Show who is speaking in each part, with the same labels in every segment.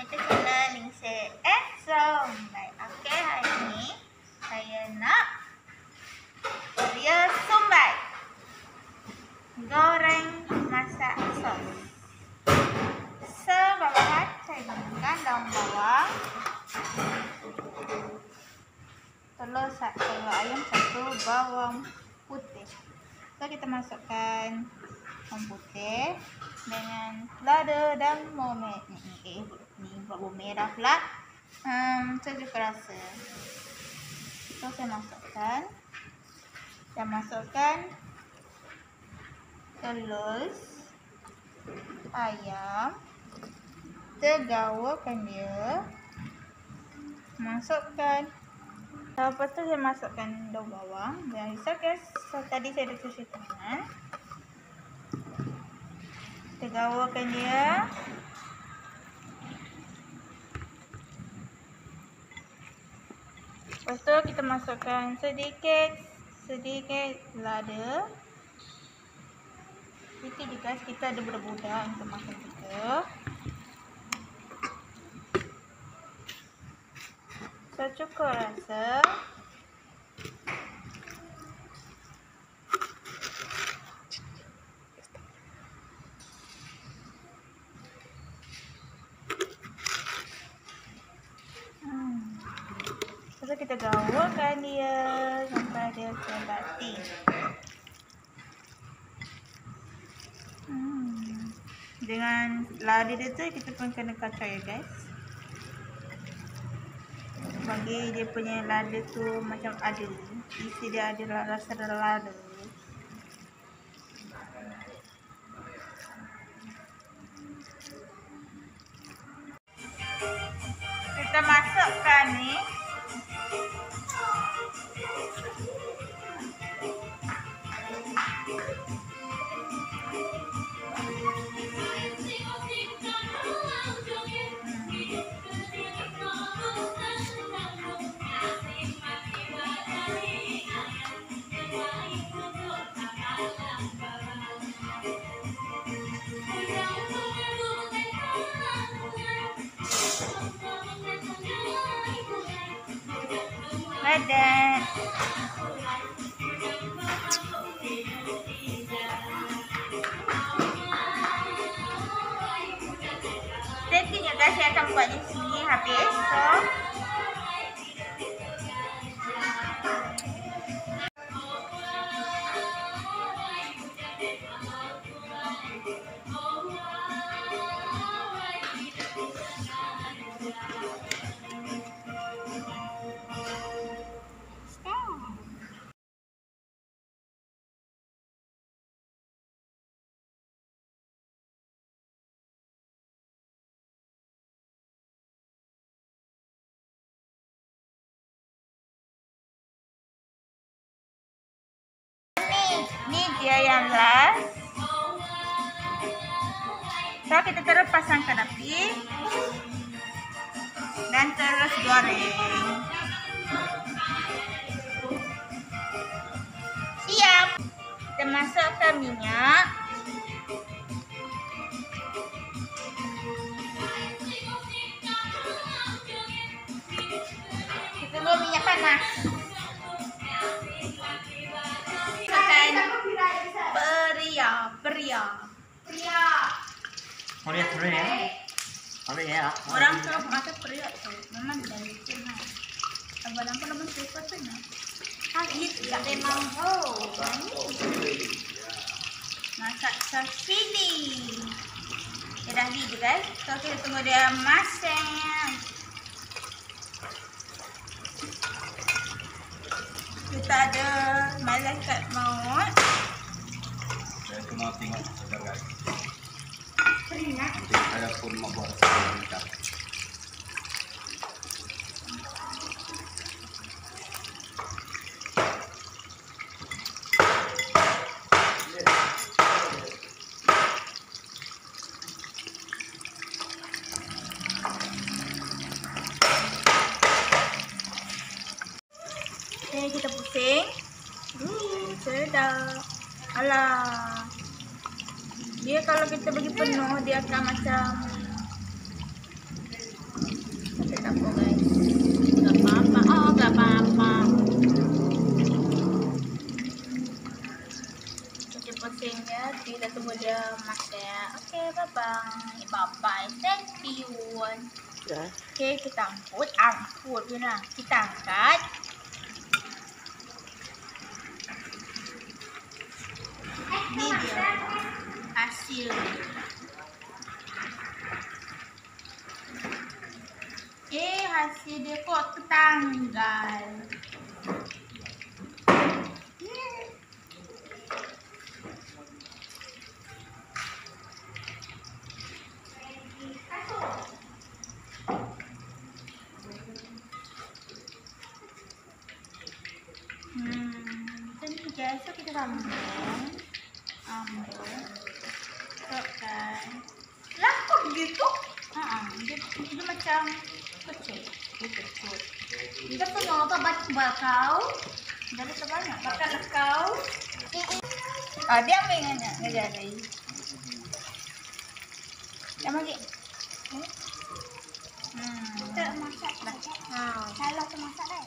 Speaker 1: my channel Ningsih and Sombai. Okey, hari ni saya nak Ria Sombai. Goreng masak sos. Sebawahan saya gunakan daun bawang. Telur satu, telur ayam satu, bawang putih. So kita masukkan bawang putih dengan lada dan bawang merah. Eh, ni bawang merah pula. Um, sejuk rasa. So saya masukkan. Saya masukkan telur ayam. Tergawakan dia. Masukkan Lepas tu saya masukkan daun bawang. Jangan risau guys. So, tadi saya dah cuci tangan. Kita gawakan dia. Lepas tu kita masukkan sedikit sedikit lada. Je guys. Kita ada budak-budak untuk makan kita. So cukup rasa. Kita gaulkan dia sampai dia sebati. Hmm. Dengan lada dia tu kita pun kena kacau ya guys bagi dia punya lada tu macam ada isi dia ada rasa lada Dadah. Setting ya guys, saya akan buat di sini habis. So, Yang last. So kita terus pasangkan api dan terus goreng. Siap. Kita masukkan minyak. Kita minyak panas. Peria. Peria.
Speaker 2: Mau lihat dulu ya? Ya?
Speaker 1: Orang kalau masak peria tu memang dari Cina. Abang nampak nama siapa tu nak? Ah, ini tidak memang oh. Masak sashimi. Dia dah di guys. So kita tunggu dia masak. Kita ada malaikat maut.
Speaker 3: Saya cuma tengok saja guys.
Speaker 1: Peringat.
Speaker 3: Nanti saya pun membuat sesuatu.
Speaker 1: Okay, kita pusing. Hmm, sedap. Alah. Dia kalau kita bagi penuh, dia akan macam tak apa guys. Tak apa-apa. Oh, tak apa-apa. Pusing-pusing ya. Kita tunggu dia masak. Okay, bye-bye. Bye-bye. Thank you. Okay, kita angkut. Angkut je lah. Kita angkat. Ni dia hasil. Eh, hasil dia kok tertanggal. Hmm, macam ni guys. So, kita sambung. Ambil. Tekan. Lah, kok begitu? Haa, dia, dia macam kecil. Dia kecil. Dia tengok apa bakau. Jadi sebanyak. Bakal kau. Ah, dia ambil dengan ngajar lagi. Dah bagi. Hmm.
Speaker 4: Kita masak dah.
Speaker 1: Ha.
Speaker 4: Kalau tu masak dah.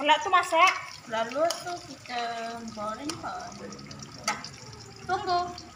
Speaker 1: Kalau tu masak, lalu tu kita goreng kan. Dah. Tunggu.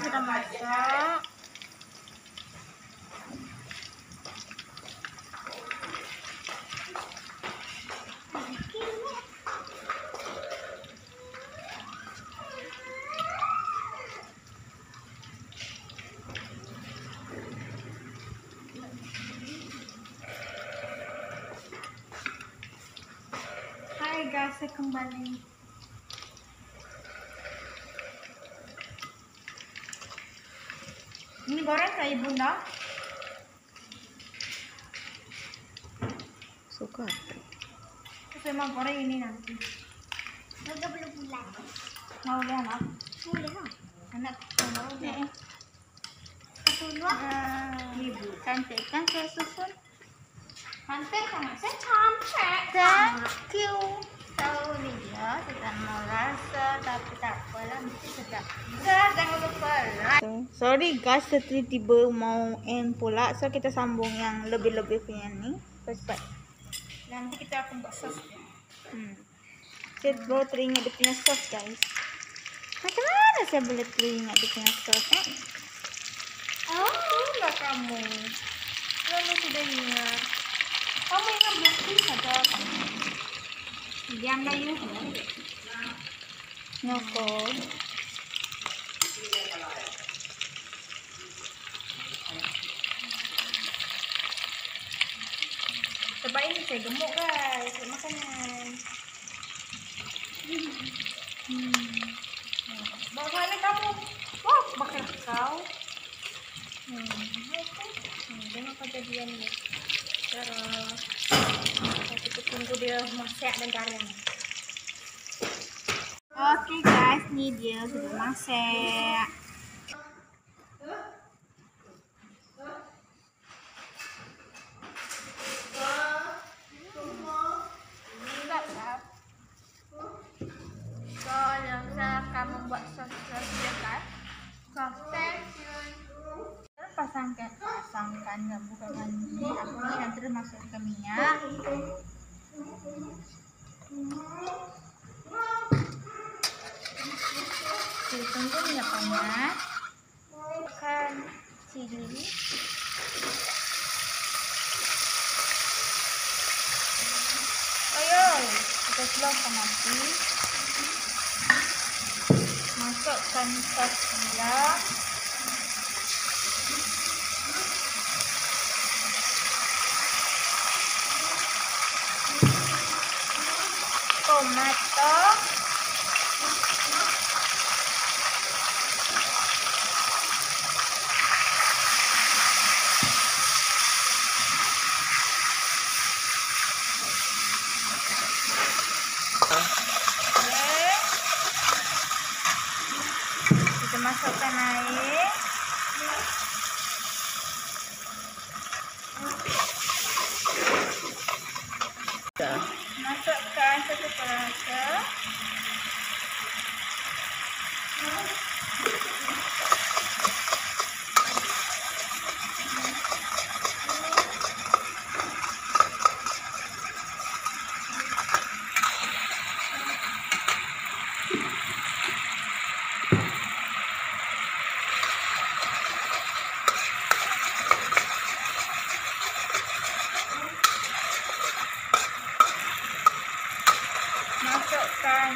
Speaker 1: Sudah masak. Saya kembali. Ibu nak?
Speaker 5: Suka.
Speaker 1: Saya mau goreng ini nanti.
Speaker 4: Tiga puluh bulan.
Speaker 1: Mau dia anak?
Speaker 4: Boleh lah.
Speaker 1: Anak mau dia.
Speaker 4: Satu dua.
Speaker 1: Ah, Ibu cantik kan saya susun? Cantik sangat. Saya
Speaker 4: Cantik.
Speaker 1: Thank you. Tahu ni dia, sedang mau rasa Sorry guys, tiba-tiba mau end pula. So kita sambung yang lebih-lebih punya ni. Cepat. Nanti kita akan buat sos. Hmm. Saya baru teringat dia punya sos guys. Macam mana saya boleh teringat dia punya sos eh? Oh, lah kamu. Lalu sudah ingat. Kamu ingat berarti saja. Diam dah you. Nyokot. Sebab ini saya gemuk guys. Saya makanan. Hmm. Bawa mana kamu? Wah, bakal kau. Hmm, okay. Hmm, tengok kejadian ni. Terus kita tunggu dia masak dan garing. Okay guys, ni dia sudah masak. Minyak panas. Makan cili. Ayo, kita keluarkan nanti. Masukkan sos gula. Tomato. Okey. Kita masukkan air. Masukkan satu perasa. masukkan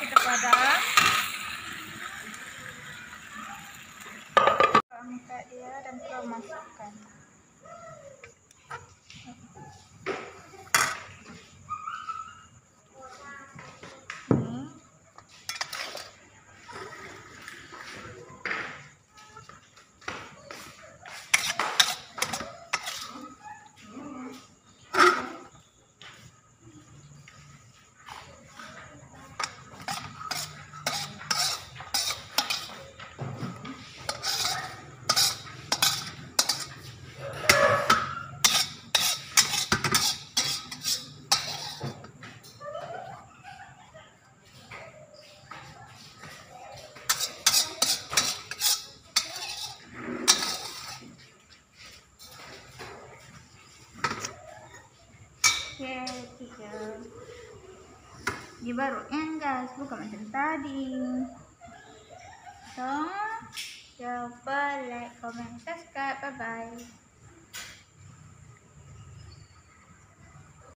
Speaker 1: kita padam, angkat dia dan kau masukkan. Ni. Tiga. Ini baru enggas, bukan macam tadi. So, jangan lupa like, comment, subscribe. Bye-bye.